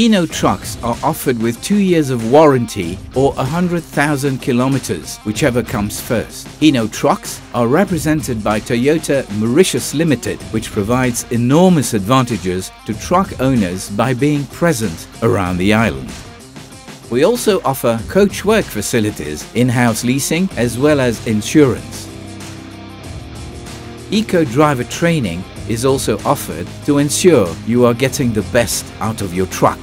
Hino trucks are offered with two years of warranty or 100,000 kilometers, whichever comes first. Hino trucks are represented by Toyota Mauritius Limited, which provides enormous advantages to truck owners by being present around the island. We also offer coach work facilities, in-house leasing as well as insurance. Eco driver training is also offered to ensure you are getting the best out of your truck.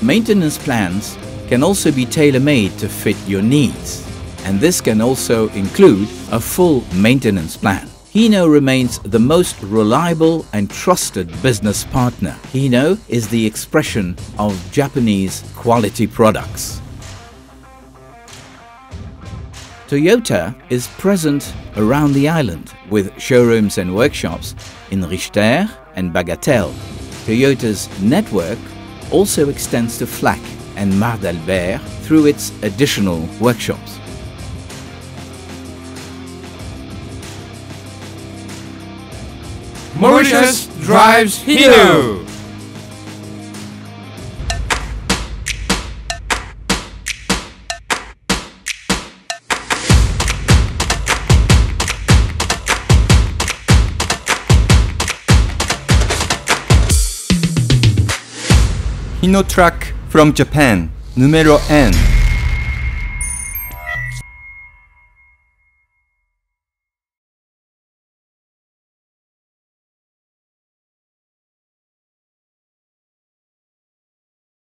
Maintenance plans can also be tailor-made to fit your needs and this can also include a full maintenance plan. Hino remains the most reliable and trusted business partner. Hino is the expression of Japanese quality products. Toyota is present around the island with showrooms and workshops in Riche Terre and Bagatelle. Toyota's network also extends to Flacq and Mare d'Albert through its additional workshops. Mauritius drives Hino. Hino truck from Japan, numero N.